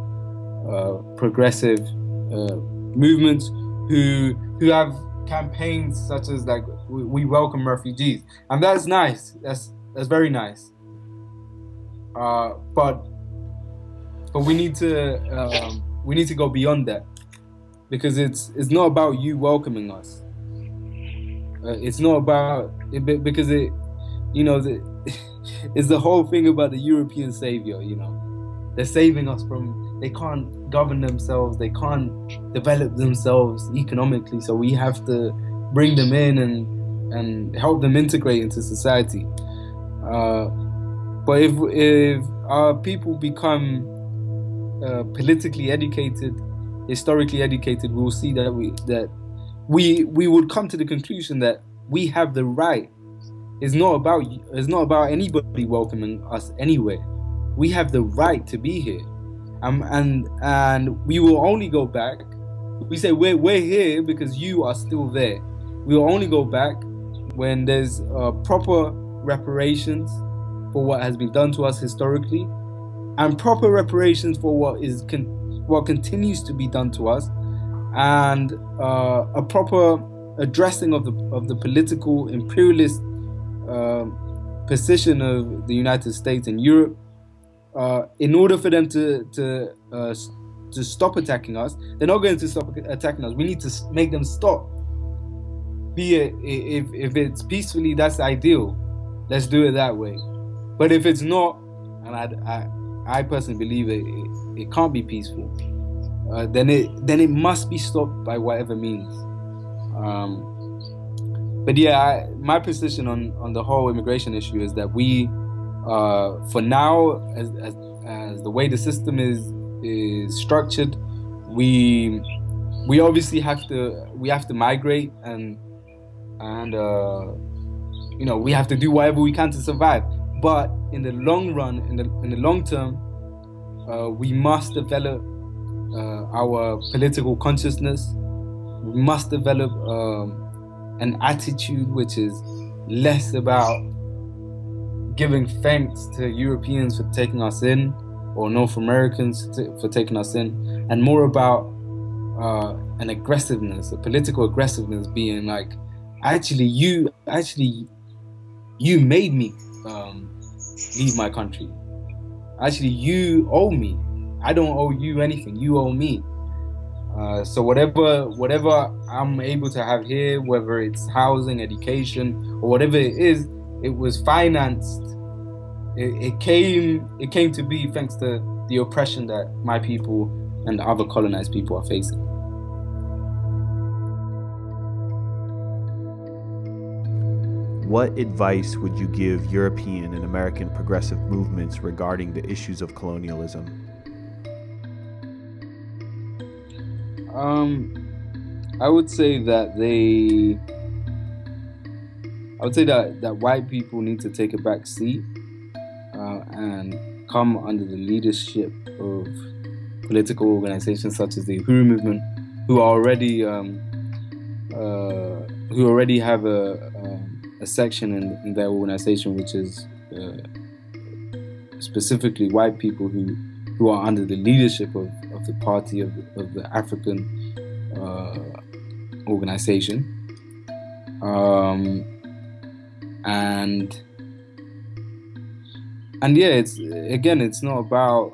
uh, progressive uh, movements who who have campaigns such as like we, we, welcome refugees, and that's nice. That's that's very nice. Uh, but but we need to um, we need to go beyond that because it's it's not about you welcoming us. Uh, it's not about it because it you know the, [laughs] it's the whole thing about the European savior. You know, they're saving us from they can't govern themselves, they can't develop themselves economically. So we have to bring them in and and help them integrate into society. Uh, but if if our people become uh, politically educated, historically educated, we will see that we that we we would come to the conclusion that we have the right. It's not about it's not about anybody welcoming us anywhere. We have the right to be here um, and and we will only go back. We say we're we're here because you are still there. We will only go back when there's uh, proper reparations for what has been done to us historically, and proper reparations for what is con- what continues to be done to us, and uh, a proper addressing of the of the political imperialist uh, position of the United States and Europe uh, in order for them to to uh, to stop attacking us, they're not going to stop attacking us. We need to make them stop. Be it if if it's peacefully, that's ideal. Let's do it that way. But if it's not, and I I, I personally believe it, it, it can't be peaceful. Uh, then it then it must be stopped by whatever means. Um, but yeah, I, my position on on the whole immigration issue is that we uh, for now, as, as, as, the way the system is is structured, we we obviously have to we have to migrate and and uh, you know we have to do whatever we can to survive. But in the long run, in the in the long term, uh, we must develop uh, our political consciousness. We must develop um, an attitude which is less about giving thanks to Europeans for taking us in, or North Americans for taking us in, and more about uh, an aggressiveness, a political aggressiveness, being like, actually, you, actually, you made me um, leave my country. Actually, you owe me. I don't owe you anything. You owe me. Uh, so whatever whatever I'm able to have here, whether it's housing, education, or whatever it is, it was financed. It, it came it came to be thanks to the oppression that my people and other colonized people are facing. What advice would you give European and American progressive movements regarding the issues of colonialism? Um, I would say that they. I would say that, that white people need to take a back seat uh, and come under the leadership of political organizations such as the Uhuru movement, who are already um, uh, who already have a, um, a section in, in, their organization which is uh, specifically white people who who are under the leadership of, the party of, of the African uh, organization. Um, and and yeah, it's again, it's not about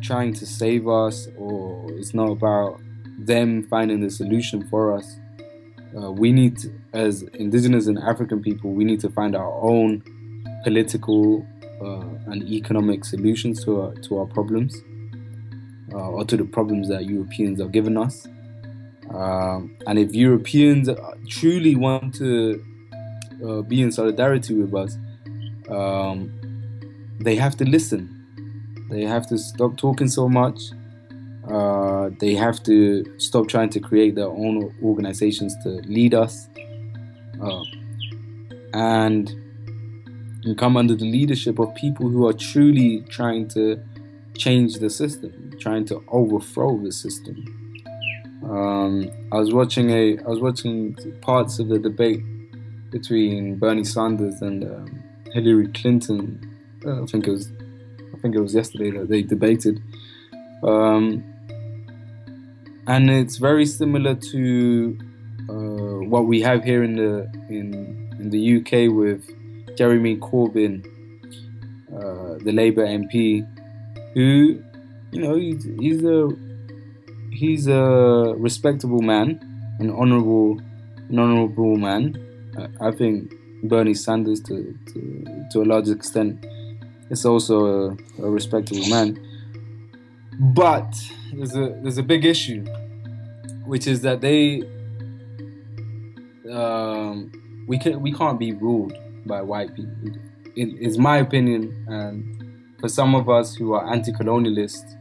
trying to save us, or it's not about them finding the solution for us. Uh, we need, to, as indigenous and African people, we need to find our own political uh, and economic solutions to our, to our problems, uh, or to the problems that Europeans are giving us. Um, and if Europeans truly want to uh, be in solidarity with us, um, they have to listen. They have to stop talking so much. Uh, they have to stop trying to create their own organizations to lead us, uh, and come under the leadership of people who are truly trying to change the system, trying to overthrow the system. Um, I was watching a I was watching parts of the debate between Bernie Sanders and um, Hillary Clinton uh, I think it was I think it was yesterday that they debated. Um, and it's very similar to uh, what we have here in the in in the UK with Jeremy Corbyn, uh, the Labour MP, who you know he's, he's a he's a respectable man, an honourable an honourable man. I think Bernie Sanders to, to to a large extent is also a, a respectable man. But there's a there's a big issue, which is that they um, we can we can't be ruled by white people. It is my opinion, and for some of us who are anti-colonialists,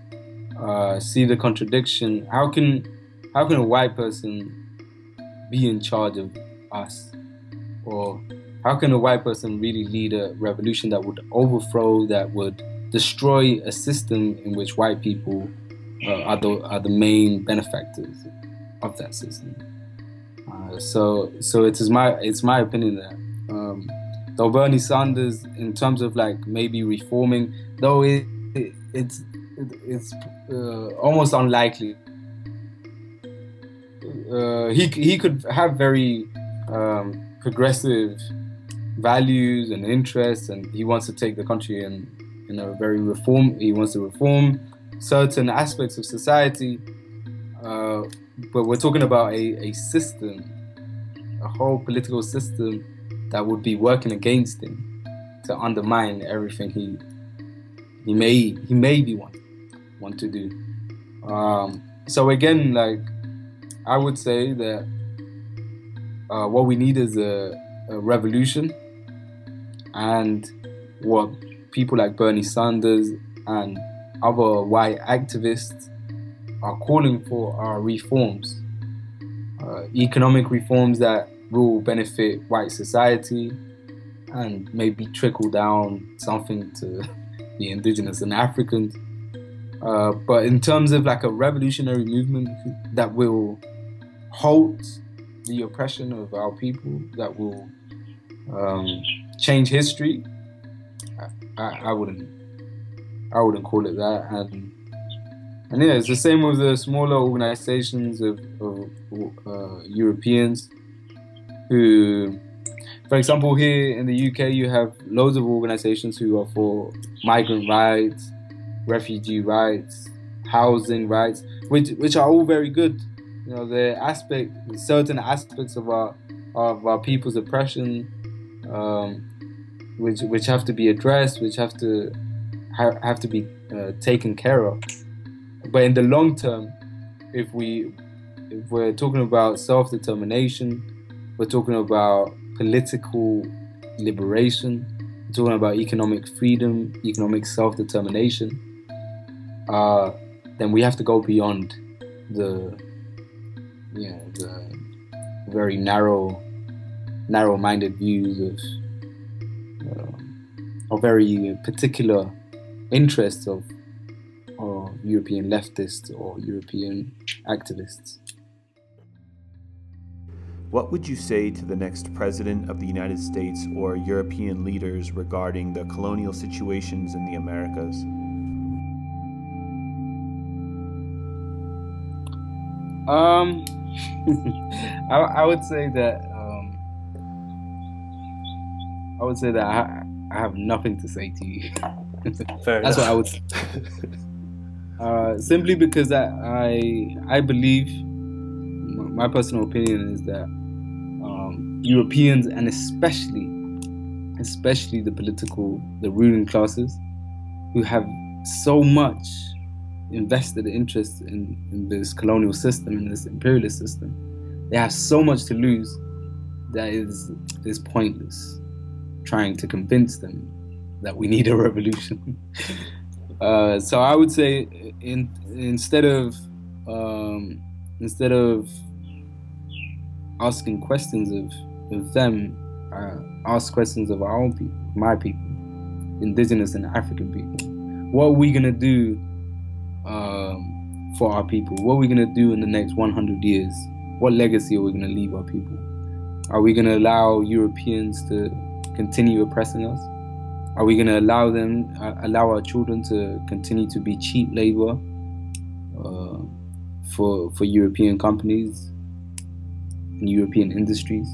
uh, see the contradiction. How can how can a white person be in charge of us, or how can a white person really lead a revolution that would overthrow, that would destroy a system in which white people uh, are, the, are the main benefactors of that system? Uh, so, so it is my it's my opinion that though Bernie Sanders, in terms of like maybe reforming, though it, it it's it, it's uh, almost unlikely. Uh, he he could have very um, progressive values and interests, and he wants to take the country in in a very reform. He wants to reform certain aspects of society, uh, but we're talking about a, a system, a whole political system that would be working against him to undermine everything he he may he may be want want to do. Um, so again, like I would say that uh, what we need is a, a revolution and what people like Bernie Sanders and other white activists are calling for are reforms, uh, economic reforms that will benefit white society and maybe trickle down something to [laughs] the indigenous and Africans. Uh, but in terms of like a revolutionary movement that will halt the oppression of our people, that will um, change history, I, I, I, wouldn't I wouldn't call it that. And and yeah, it's the same with the smaller organizations of, of uh, Europeans who, for example, here in the UK, you have loads of organizations who are for migrant rights, refugee rights, housing rights, which which are all very good. You know, the aspect, certain aspects of our of our people's oppression, um, which which have to be addressed, which have to ha- have to be uh, taken care of. But in the long term, if we if we're talking about self determination, we're talking about political liberation, we're talking about economic freedom, economic self determination. Uh, then we have to go beyond the you know the very narrow narrow minded views of um, or very particular interests of, of European leftists or European activists. What would you say to the next president of the United States or European leaders regarding the colonial situations in the Americas? Um, [laughs] I, I would say that um, I would say that I, I have nothing to say to you. [laughs] Fair That's enough. what I would say. Uh, simply because I, I I believe m- my personal opinion is that Europeans and especially especially the political the ruling classes who have so much invested interest in, in this colonial system in this imperialist system they have so much to lose that is is pointless trying to convince them that we need a [laughs] revolution. Uh, so I would say, in, instead of um, instead of asking questions of, of them, uh, ask questions of our own people, my people, indigenous and African people. What are we gonna do um, for our people? What are we gonna do in the next 100 years? What legacy are we gonna leave our people? Are we gonna allow Europeans to continue oppressing us? Are we going to allow them, uh, allow our children to continue to be cheap labor uh, for for European companies and European industries?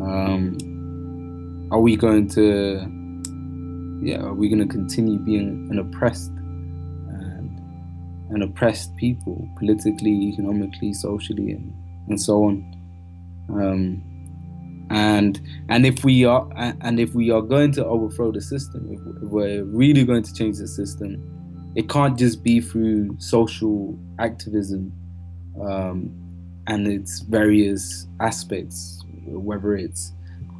Um, are we going to, yeah, are we going to continue being an oppressed and an oppressed people, politically, economically, socially, and, and so on? Um, and and if we are and if we are going to overthrow the system if we're really going to change the system it can't just be through social activism um, and its various aspects whether it's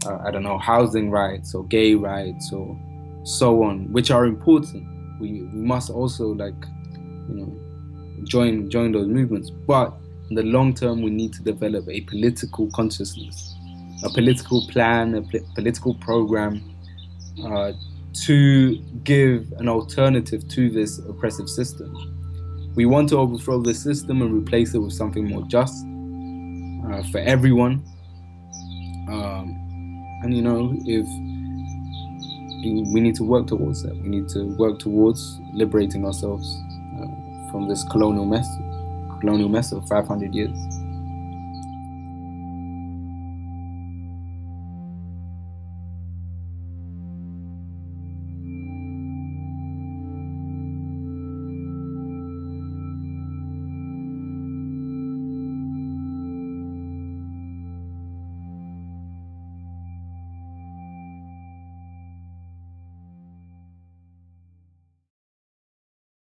uh, i don't know housing rights or gay rights or so on which are important we, we must also like you know join join those movements but in the long term we need to develop a political consciousness a political plan, a pl- political program uh, to give an alternative to this oppressive system. We want to overthrow the system and replace it with something more just uh, for everyone. Um, and you know, if we need to work towards that, we need to work towards liberating ourselves uh, from this colonial mess, colonial mess of 500 years.